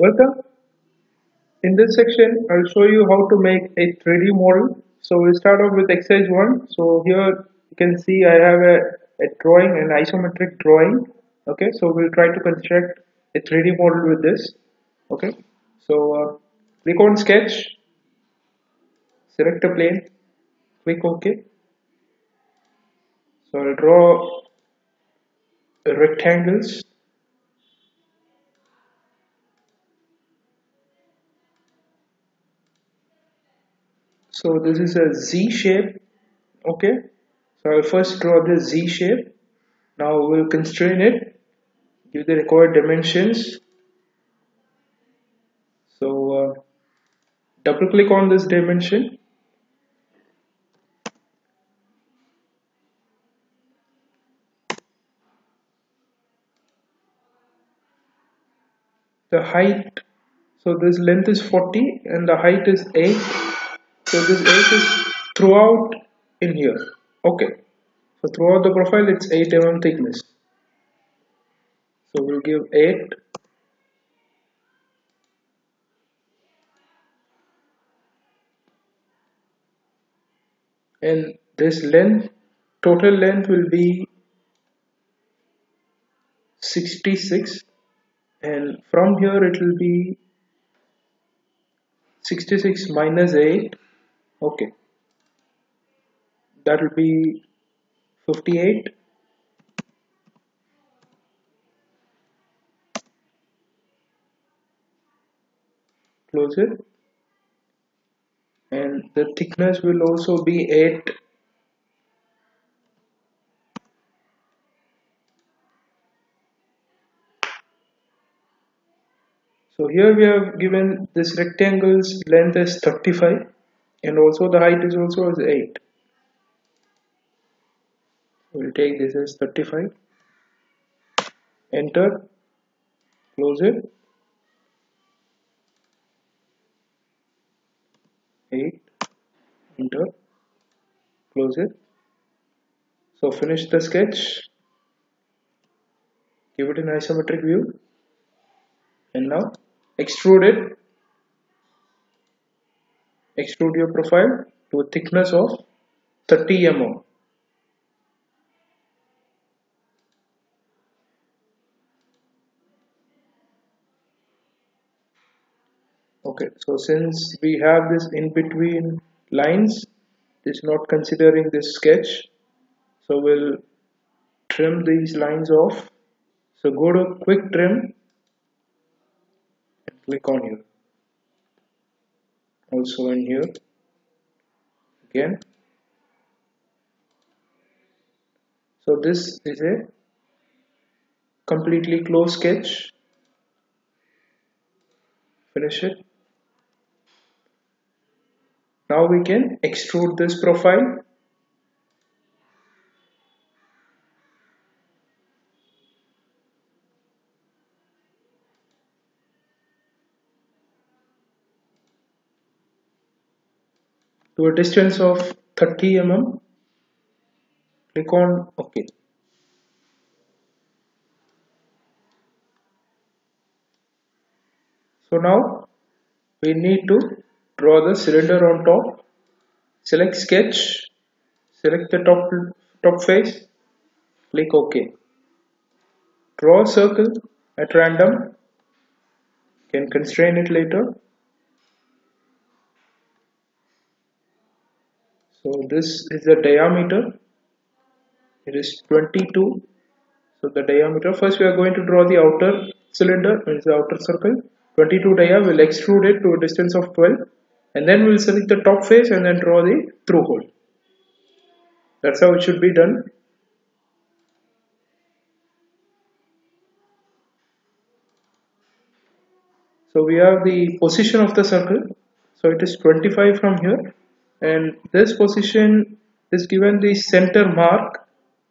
Welcome. In this section, I'll show you how to make a 3D model. So we'll start off with exercise 1. So here you can see I have a, a drawing, an isometric drawing. Okay, so we'll try to construct a 3D model with this. Okay, so uh, click on sketch, select a plane, click OK. So I'll draw rectangles so this is a Z shape okay? So I'll first draw the Z shape. Now we'll constrain it give the required dimensions. So uh, double click on this dimension. The height so this length is 40 and the height is 8 so this 8 is throughout in here. Okay. So throughout the profile it's 8 mm thickness. So we'll give 8 and this length total length will be 66 and from here it will be 66 minus 8 okay. That will be 58 close it. And the thickness will also be 8 so here we have given this rectangle's length as 35 and also the height is also as 8 we'll take this as 35 enter. Close it. 8 enter. Close it. So finish the sketch. Give it an isometric view. And now extrude it extrude your profile to a thickness of 30 mm okay so since we have this in between lines it's not considering this sketch so we'll trim these lines off. So go to quick trim and click on here also in here. Again. So this is a completely closed sketch. Finish it. Now we can extrude this profile to a distance of 30 mm click on ok. So now we need to draw the cylinder on top. Select sketch. Select the top top face. Click ok. Draw a circle at random. Can constrain it later so this is the diameter. It is 22 so the diameter first we are going to draw the outer cylinder means the outer circle. 22 dia will extrude it to a distance of 12 and then we'll select the top face and then draw the through hole. That's how it should be done. So we have the position of the circle. So it is 25 from here and this position is given the center mark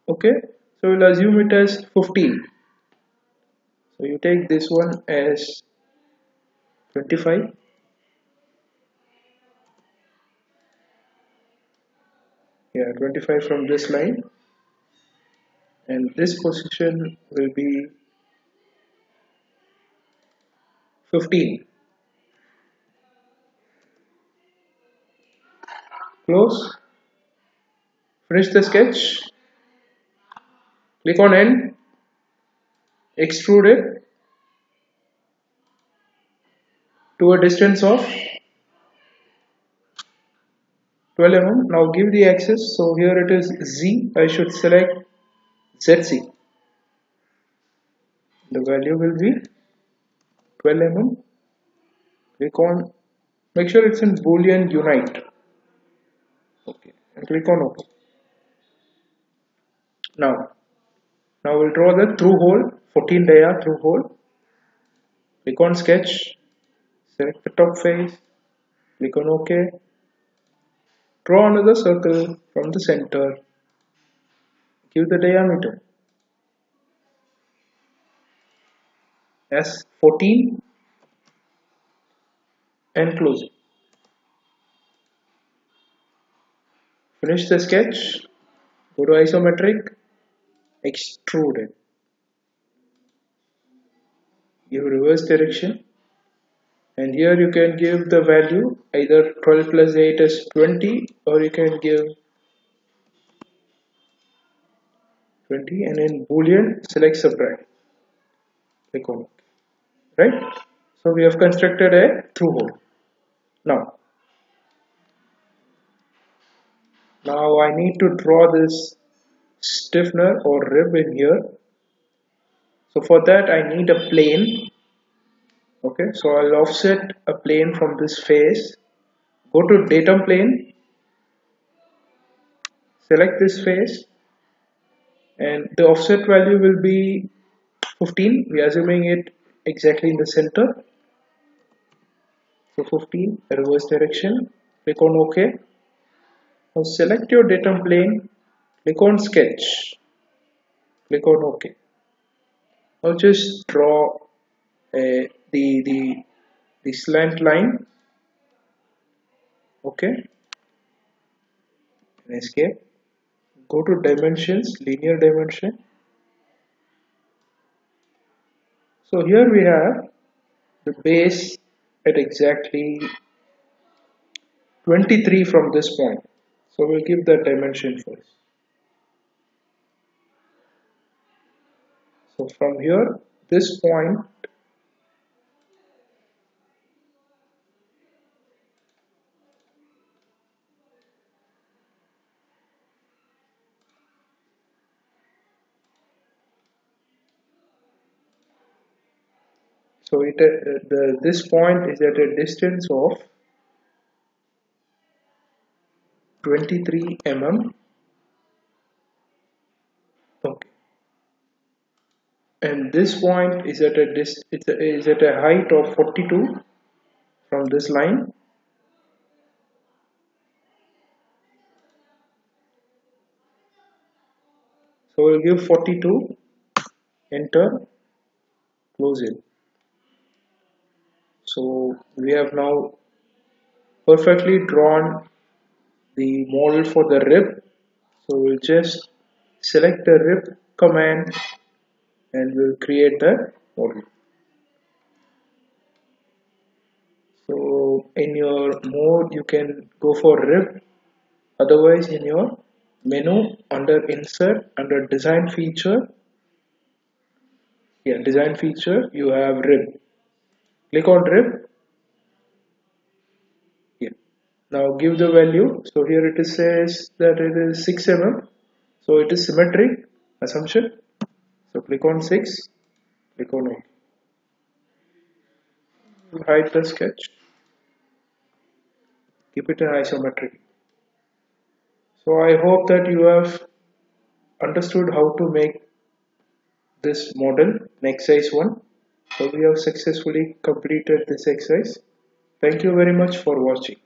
okay? So we'll assume it as 15 so you take this one as 25 yeah 25 from this line. And this position will be 15 close. Finish the sketch. Click on end. Extrude it to a distance of 12 mm. Now give the axis. So here it is z. I should select ZC the value will be 12 mm. Click on make sure it's in boolean unite and click on ok. Now now we'll draw the through hole 14 dia through hole. Click on sketch select the top face click on ok. Draw another circle from the center. Give the diameter. As 14 and close it finish the sketch. Go to isometric. Extrude it. Give reverse direction. And here you can give the value either 12 plus 8 is 20 or you can give 20 and in boolean select subtract. Click on it. Right? So we have constructed a through hole. Now now I need to draw this stiffener or rib in here. So for that I need a plane. Okay so I'll offset a plane from this face. Go to datum plane. Select this face. And the offset value will be 15 we are assuming it exactly in the center. So 15 reverse direction. Click on ok now select your datum plane click on sketch. Click on ok. Now just draw a, the the the slant line. Okay escape. Go to dimensions linear dimension. So here we have the base at exactly 23 from this point so we'll give the dimension first. So from here this point so it uh, the this point is at a distance of 23 mm okay. And this point is at a dis it's a, is at a height of 42 from this line. So we'll give 42 enter. Close it. So we have now perfectly drawn the model for the rib. So we'll just select the rib command and we'll create the model. So in your mode you can go for rib. Otherwise in your menu under insert under design feature yeah design feature you have rib. Click on rib yeah now give the value. So here it says that it is 6 mm so it is symmetric assumption. So click on 6 click on OK hide the sketch. Keep it in isometric. So I hope that you have understood how to make this model in exercise 1 so we have successfully completed this exercise. Thank you very much for watching.